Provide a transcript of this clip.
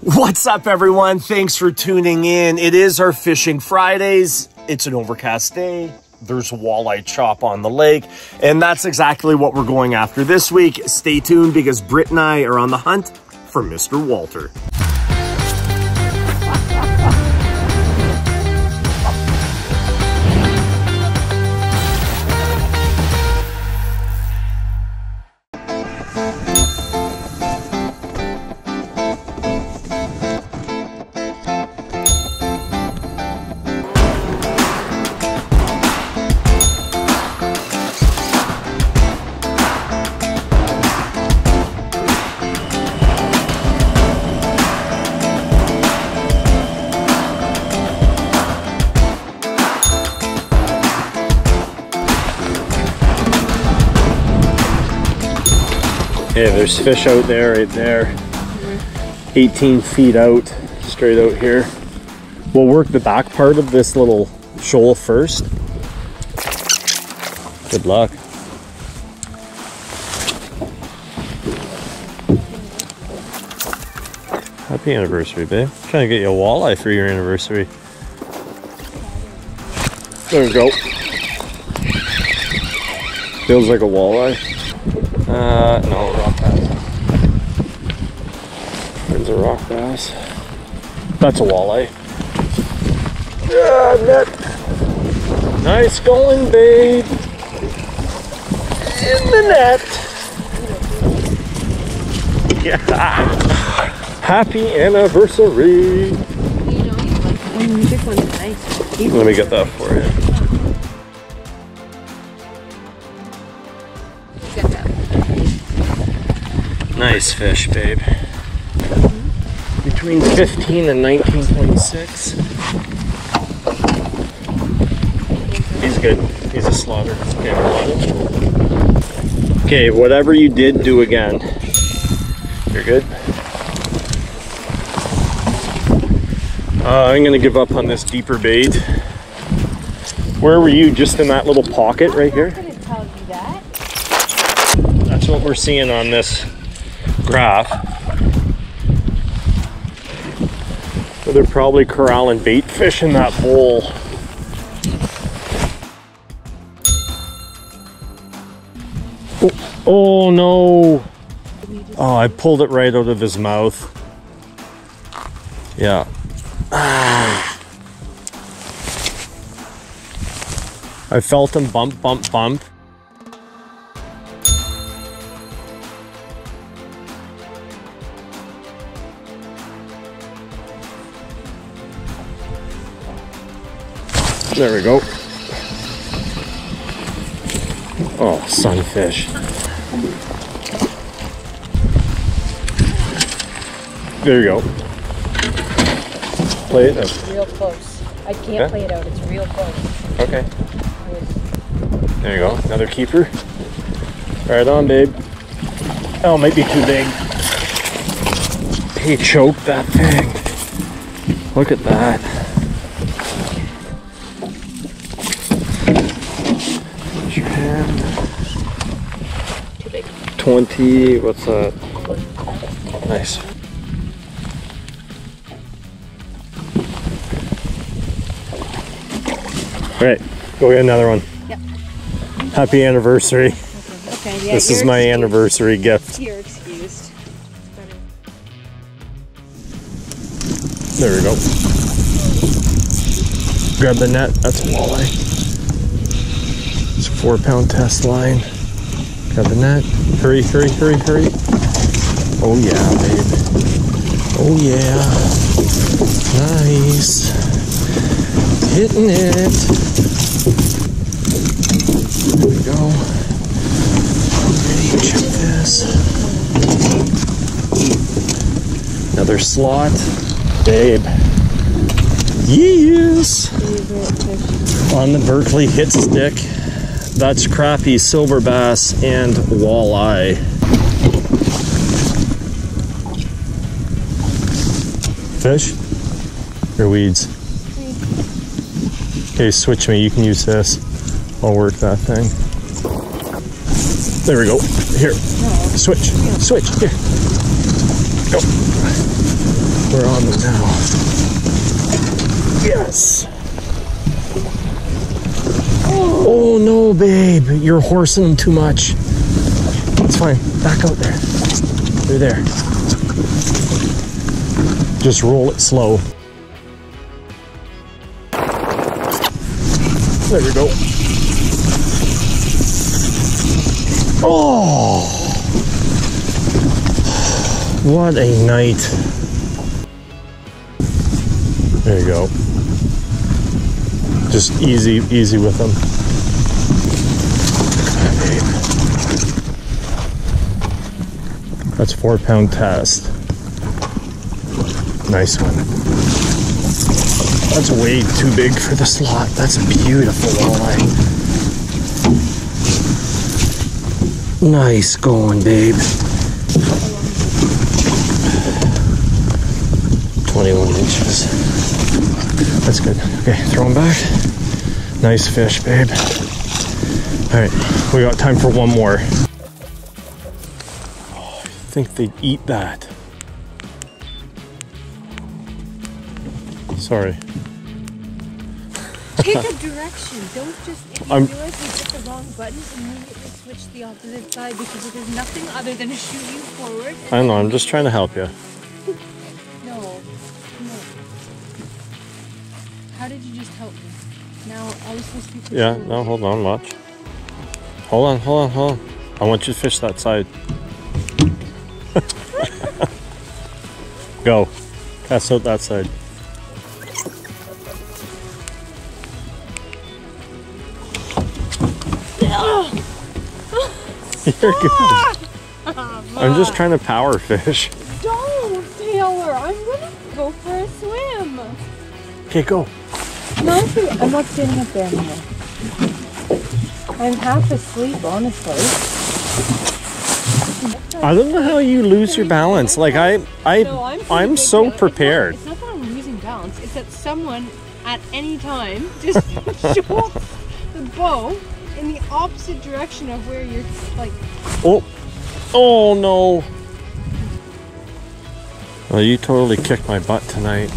What's up, everyone? Thanks for tuning in. It is our Fishing Fridays. It's an overcast day. There's a walleye chop on the lake, and that's exactly what we're going after this week. Stay tuned because Britt and I are on the hunt for Mr. Walter. Okay, there's fish out there, right there. 18 feet out, straight out here. We'll work the back part of this little shoal first. Good luck. Happy anniversary, babe. Trying to get you a walleye for your anniversary. There we go. Feels like a walleye. Uh, no, rock bass. There's a rock bass. That's a walleye. Yeah, net. Nice going, babe. In the net. Yeah. Happy anniversary. You know, you like this one's nice. Let me get that for you. Nice fish, babe. Between 15 and 19.6. He's good. He's a slaughter. Okay, okay, whatever you did, do again. You're good? Uh, I'm gonna give up on this deeper bait. Where were you? Just in that little pocket right here? I couldn't tell you that. That's what we're seeing on this graph. So they're probably corralling bait fish in that bowl. Oh, oh no! Oh, I pulled it right out of his mouth. Yeah. Ah. I felt him bump, bump, bump. There we go. Oh, sunfish. There you go. Play it. now. Real close. I can't Yeah? play it out. It's real close. Okay. There you go. Another keeper. Right on, babe. Oh, might be too big. He choked that thing. Look at that. Japan. Too big. 20, what's that? Nice. All right, go get another one. Yep. Happy anniversary. Okay. okay. Yeah. this is my excused. anniversary gift. You're excused. There we go. Grab the net. That's a walleye. It's a four pound test line. Grab the net. Hurry, hurry, hurry, hurry. Oh yeah, babe. Oh yeah. Nice. Hitting it. There we go. Ready, check this. Another slot. Babe. Yes. On the Berkley hit stick. That's crappie, silver bass, and walleye. Fish? Or weeds? Okay, switch me. You can use this. I'll work that thing. There we go. Here. Switch. Switch. Here. Go. We're on them now. Yes. Oh no, babe. You're horsing too much. It's fine. Back out there. They're there. Just roll it slow. There we go. Oh! What a night. There you go. Just easy, easy with them. That's four pound test. Nice one. That's way too big for the slot. That's a beautiful walleye. Nice going, babe. 21 inches. That's good. Okay, throw him back. Nice fish, babe. All right, we got time for one more. I think they'd eat that. Sorry. Take a direction. Don't just, if you I'm- realize you hit the wrong button, immediately switch the opposite side because it is nothing other than to shoot you forward. I know, I'm just trying to help you. No. No. How did you just help me? Now, I was supposed to be Yeah, no, hold on, watch. Hold on, hold on, hold on. I want you to fish that side. Go. Cast out that side. You're good. I'm just trying to power fish. Don't, Taylor. I'm gonna go for a swim. Okay, go. No, I'm not standing up there anymore. I'm half asleep, honestly. I don't know how you lose your balance. Like I, I, No, I'm I'm so Taylor. It's not- prepared. It's not, that I'm losing balance. It's that someone at any time just shoots the bow in the opposite direction of where you're like. Oh, oh no. Well, you totally kicked my butt tonight.